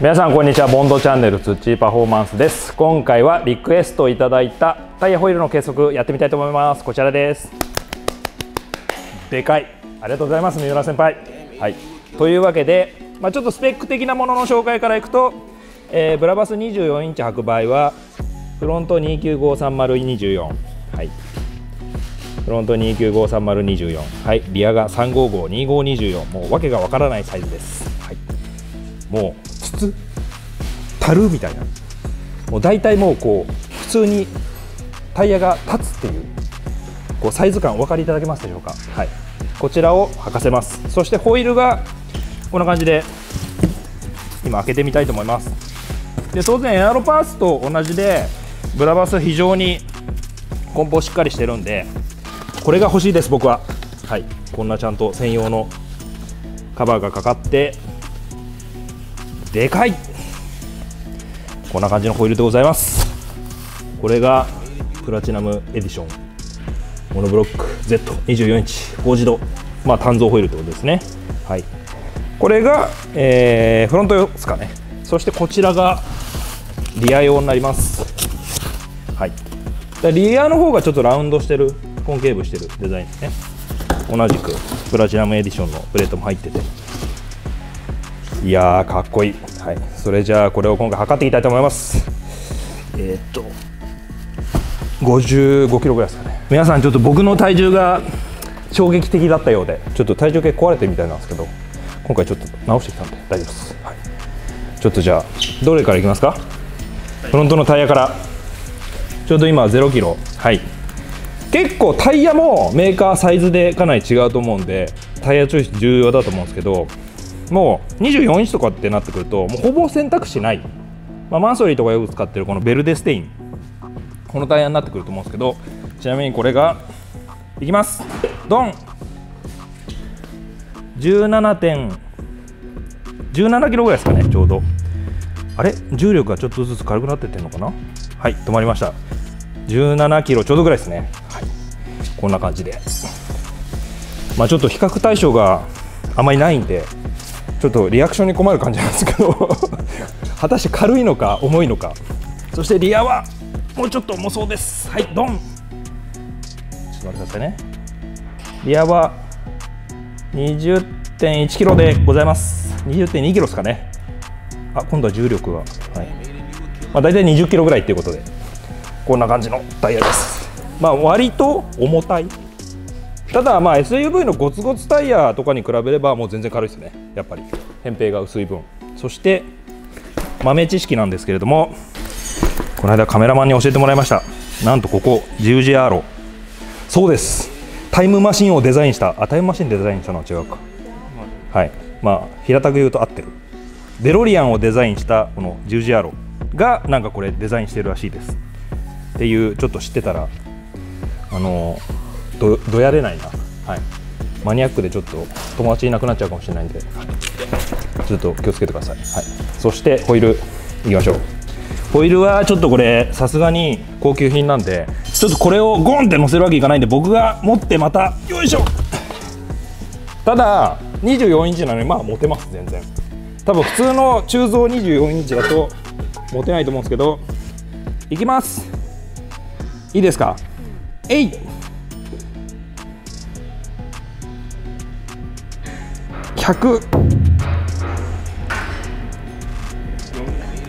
皆さんこんにちは。ボンドチャンネルツッチーパフォーマンスです。今回はリクエストいただいたタイヤホイールの計測やってみたいと思います。こちらです。でかい。ありがとうございます三浦先輩。はい。というわけでまあ、ちょっとスペック的なものの紹介からいくと、えー、ブラバス24インチ履く場合はフロント29530224はい。フロント29530224はい。リアが3552524もう訳がわからないサイズです。はい。もう筒樽みたいな。もう大体もうこう普通にタイヤが立つっていうこうサイズ感お分かりいただけますでしょうか？はい。こちらを履かせます。そしてホイールがこんな感じで今開けてみたいと思います。で当然エアロパーツと同じでブラバス非常に梱包しっかりしてるんでこれが欲しいです僕は。はい。こんなちゃんと専用のカバーがかかってでかい。こんな感じのホイールでございます。これがプラチナムエディション。モノブロック Z24 インチ高自動。まあ単造ホイールってことですね。はい。これが、えー、フロント用ですかね。そしてこちらがリア用になります。はい。リアの方がちょっとラウンドしてる。コンケーブしてるデザインですね。同じくプラチナムエディションのプレートも入ってて。いやーかっこいい。はい。それじゃあこれを今回測っていきたいと思います。えー、っと。55キロぐらいですかね。皆さんちょっと僕の体重が衝撃的だったようでちょっと体重計壊れてるみたいなんですけど今回ちょっと直してきたんで大丈夫です、はい、ちょっとじゃあどれからいきますか、はい、フロントのタイヤから。ちょうど今0キロ。はい。結構タイヤもメーカーサイズでかなり違うと思うんでタイヤチョイス重要だと思うんですけどもう24インチとかってなってくるともうほぼ選択肢ない、まあ、マンソリーとかよく使ってるこのベルデステイン。このタイヤになってくると思うんですけどちなみにこれがいきます。ドン。17点。17キロぐらいですかねちょうど。あれ？重力がちょっとずつ軽くなってってんのかな？はい止まりました。17キロちょうどぐらいですね、はい、こんな感じで。まあちょっと比較対象があまりないんでちょっとリアクションに困る感じなんですけど。果たして軽いのか重いのか。そしてリアはもうちょっと重そうです。はいドン。ちょっと待ってくださいね。リアは20.1キロでございます。20.2キロですかね。あ今度は重力が、はい。まあ、大体20キロぐらいっていうことで。こんな感じのタイヤです。まあ割と重たい。ただまあ SUV のゴツゴツタイヤとかに比べればもう全然軽いですね。やっぱり。扁平が薄い分。そして豆知識なんですけれどもこの間カメラマンに教えてもらいました。なんとここ十字アーロ。そうです。タイムマシンをデザインした。あタイムマシンデザインしたのは違うか。はい。まあ平たく言うと合ってる。デロリアンをデザインしたこの十字アーロ。がなんかこれデザインしてるらしいです。っていうちょっと知ってたらあのどどやれないな。はい。マニアックでちょっと友達いなくなっちゃうかもしれないんでちょっと気をつけてください、はい、そしてホイールいきましょう。ホイールはちょっとこれさすがに高級品なんでちょっとこれをゴンって乗せるわけいかないんで僕が持ってまたよいしょ。ただ24インチなのにまあ持てます全然。多分普通の鋳造24インチだと持てないと思うんですけどいきます。いいですか？えい。100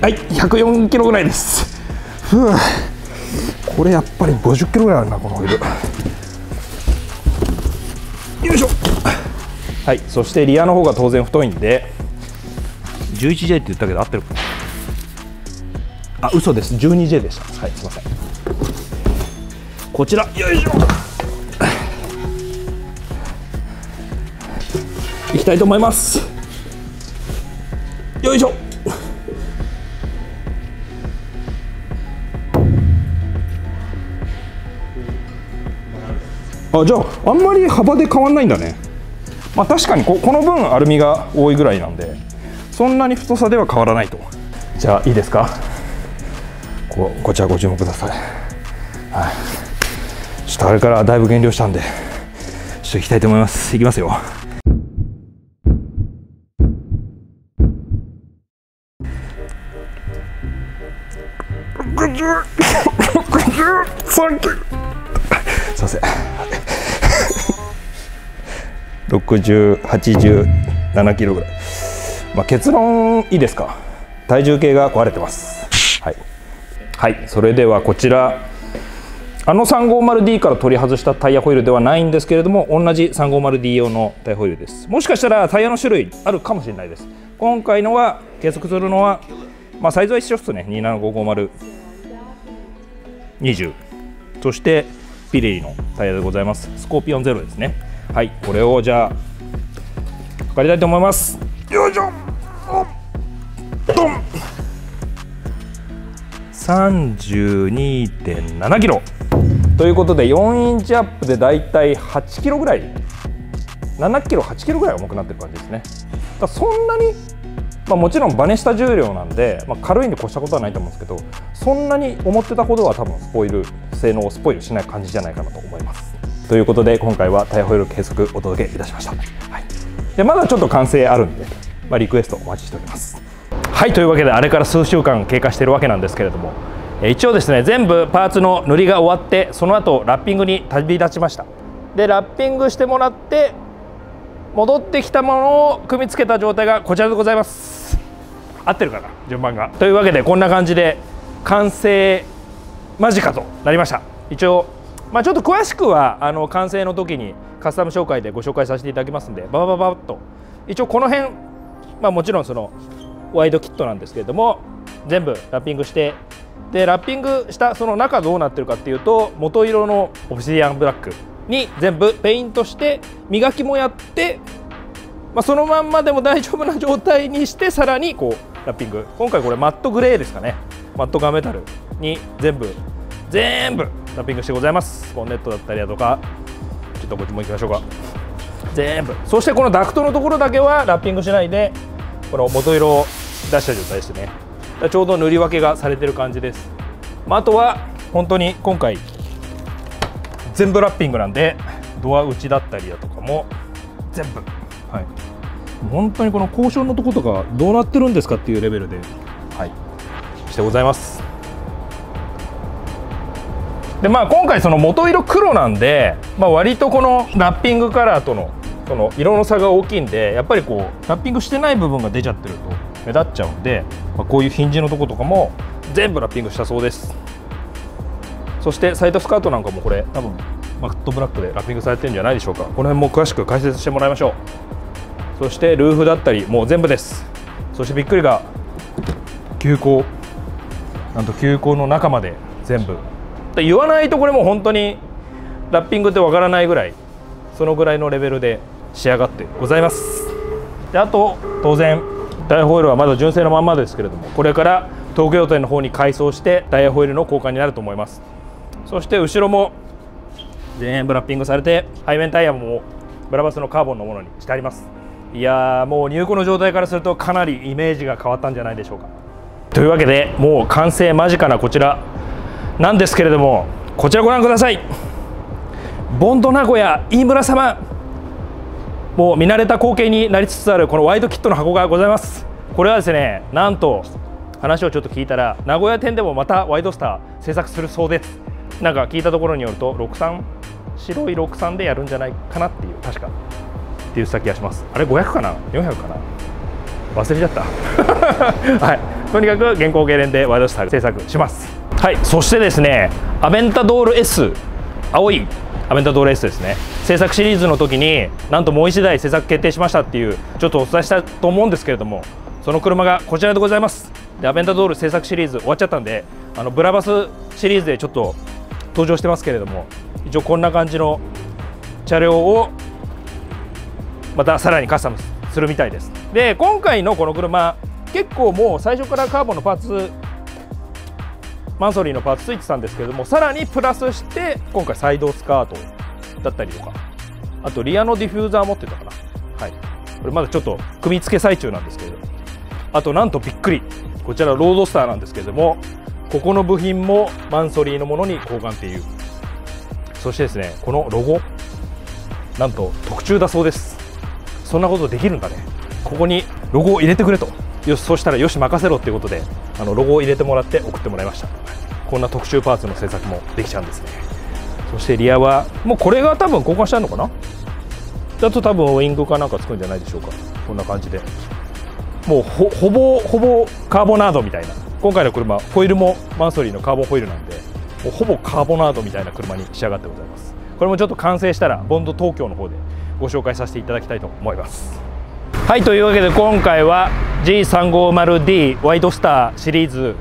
はい104キロぐらいです。ふう。これやっぱり50キロぐらいあるなこのオイルよいしょ。はいそしてリアの方が当然太いんで。11J って言ったけど合ってるかあ嘘です。12J でした。はいすいません。こちら。よいしょ。いきたいと思います。よいしょ。あじゃああんまり幅で変わんないんだね。まあ確かにここの分アルミが多いぐらいなんでそんなに太さでは変わらないと。じゃあいいですか？ここちらご注目ください。はい。ちょっとあれからだいぶ減量したんでちょっといきたいと思います。いきますよ63キロすいません6087キロぐらい、まあ、結論いいですか？体重計が壊れてます。はい、はい、それではこちら。あの 350D から取り外したタイヤホイールではないんですけれども同じ 350D 用のタイヤホイールです。もしかしたらタイヤの種類あるかもしれないです。今回のは計測するのはまあサイズは一緒ですね。2755020そしてピレリのタイヤでございます。スコーピオンゼロですね。はい。これをじゃあ測りたいと思います。よいしょ。ドン32.7キロ。ということで4インチアップでだいたい8キロぐらい。7キロ8キロぐらい重くなってる感じですね。だそんなに、まあ、もちろんバネした重量なんで、まあ、軽いんで越したことはないと思うんですけどそんなに思ってたほどは多分スポイル性能をスポイルしない感じじゃないかなと思います。ということで今回はタイホイール計測お届けいたしました、はい、でまだちょっと完成あるんで、まあ、リクエストお待ちしております。はいというわけであれから数週間経過しているわけなんですけれども一応ですね全部パーツの塗りが終わってその後ラッピングに旅立ちました。でラッピングしてもらって戻ってきたものを組み付けた状態がこちらでございます。合ってるかな？順番が。というわけでこんな感じで完成間近となりました。一応まあ、ちょっと詳しくはあの完成の時にカスタム紹介でご紹介させていただきますんでババババッと。一応この辺、まあ、もちろんそのワイドキットなんですけれども全部ラッピングしてでラッピングしたその中どうなってるかっていうと元色のオブシディアンブラック。に全部ペイントして磨きもやって、まあ、そのまんまでも大丈夫な状態にしてさらにこうラッピング。今回これマットグレーですかね。マットガンメタルに全部全部ラッピングしてございます。ボンネットだったりだとかちょっとこっちも行きましょうか。全部。そしてこのダクトのところだけはラッピングしないでこの元色を出した状態ですね。ちょうど塗り分けがされてる感じです、まあ、あとは本当に今回全部ラッピングなんでドア内だったりだとかも全部。はい。本当にこの交渉のとことかどうなってるんですかっていうレベルではい。してございます。でまあ今回その元色黒なんで、まあ、割とこのラッピングカラーとのその色の差が大きいんでやっぱりこうラッピングしてない部分が出ちゃってると目立っちゃうんで、まあ、こういうヒンジのとことかも全部ラッピングしたそうですそしてサイドスカートなんかもこれ多分マットブラックでラッピングされてるんじゃないでしょうか。この辺も詳しく解説してもらいましょう。そしてルーフだったりもう全部です。そしてびっくりが急行。なんと急行の中まで全部。言わないとこれも本当にラッピングってわからないぐらいそのぐらいのレベルで仕上がってございます。であと当然ダイヤホイールはまだ純正のまんまですけれどもこれから東京店の方に改装してダイヤホイールの交換になると思います。そして後ろも全部ラッピングされて背面タイヤもブラバスのカーボンのものにしてあります。いやーもう入庫の状態からするとかなりイメージが変わったんじゃないでしょうか。というわけでもう完成間近なこちら。なんですけれどもこちらご覧ください。ボンド名古屋飯村様。もう見慣れた光景になりつつあるこのワイドキットの箱がございます。これはですねなんと話をちょっと聞いたら名古屋店でもまたワイドスター制作するそうです。なんか聞いたところによると63白い63でやるんじゃないかなっていう確か。っていう先がします。あれ500かな？400かな？忘れちゃった。はい。とにかく現行ゲレンでワイドスター制作します。はい。そしてですねアベンタドール S 青いアベンタドール S ですね。制作シリーズの時になんともう1台制作決定しましたっていうちょっとお伝えしたと思うんですけれどもその車がこちらでございます。でアベンタドール制作シリーズ終わっちゃったんであのブラバスシリーズでちょっと登場してますけれども一応こんな感じの車両をまたさらにカスタムするみたいです。で今回のこの車結構もう最初からカーボンのパーツマンソリーのパーツついてたんですけどもさらにプラスして今回サイドスカートだったりとかあとリアのディフューザー持ってたかな。はい。これまだちょっと組み付け最中なんですけれどあとなんとびっくりこちらロードスターなんですけどもここの部品もマンソリーのものに交換っていう。そしてですねこのロゴなんと特注だそうです。そんなことできるんだね。ここにロゴを入れてくれと。よしそしたらよし任せろっていうことであのロゴを入れてもらって送ってもらいました。こんな特注パーツの製作もできちゃうんですね。そしてリアはもうこれが多分交換したのかな？だと多分ウイングかなんかつくんじゃないでしょうか。こんな感じで。もうほぼほぼカーボナードみたいな。今回の車ホイールもマンソリーのカーボンホイールなんでもうほぼカーボナードみたいな車に仕上がってございます。これもちょっと完成したらボンド東京の方でご紹介させていただきたいと思います。はいというわけで今回は G350D ワイドスターシリーズ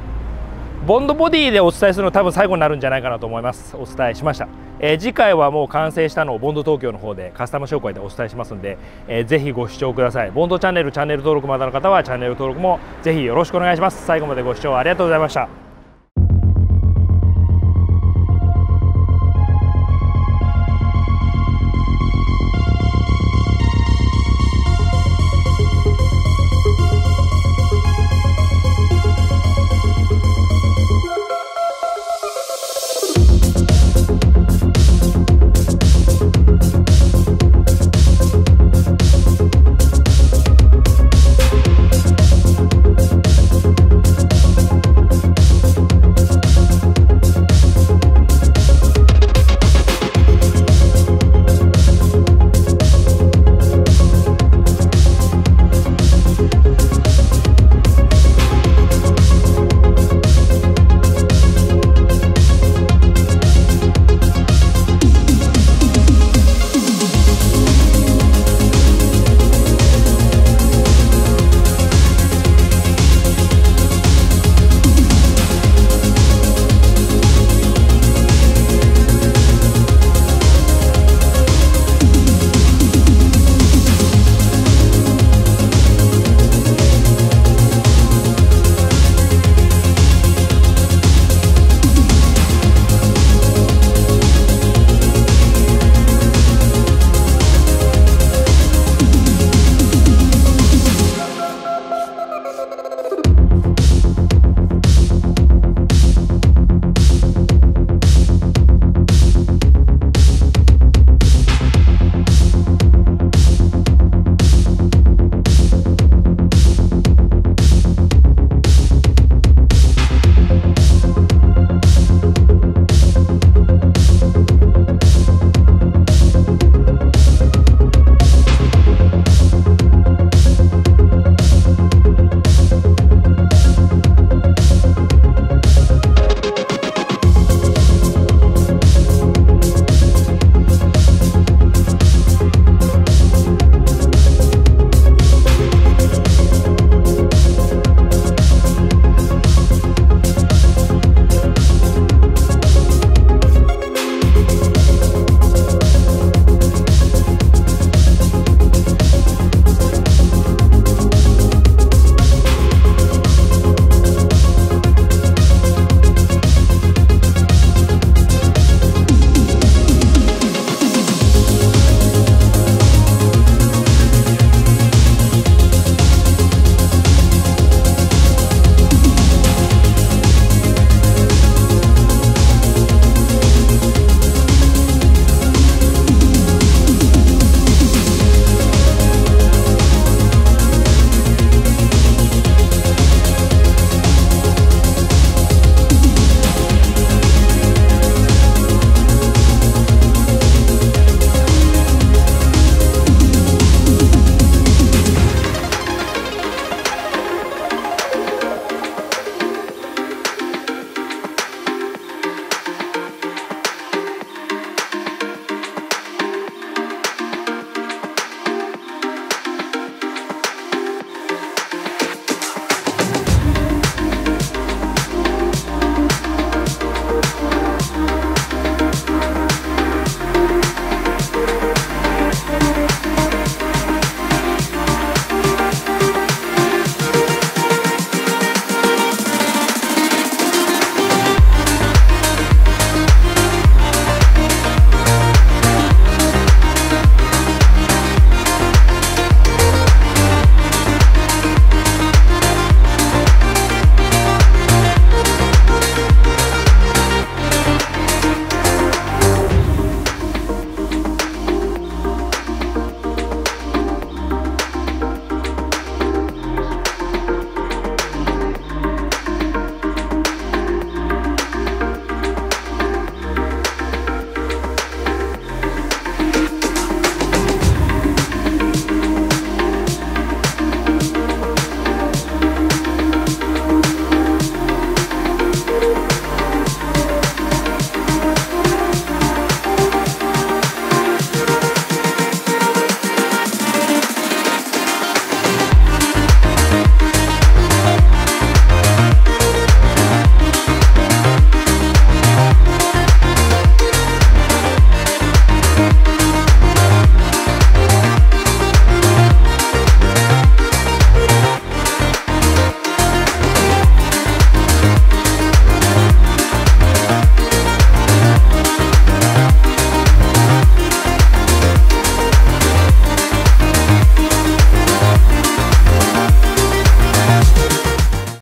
ボンドボディでお伝えするの多分最後になるんじゃないかなと思います。お伝えしました、えー、次回はもう完成したのをボンド東京の方でカスタム紹介でお伝えしますので、えー、ぜひご視聴ください。ボンドチャンネルチャンネル登録まだの方はチャンネル登録もぜひよろしくお願いします。最後までご視聴ありがとうございました。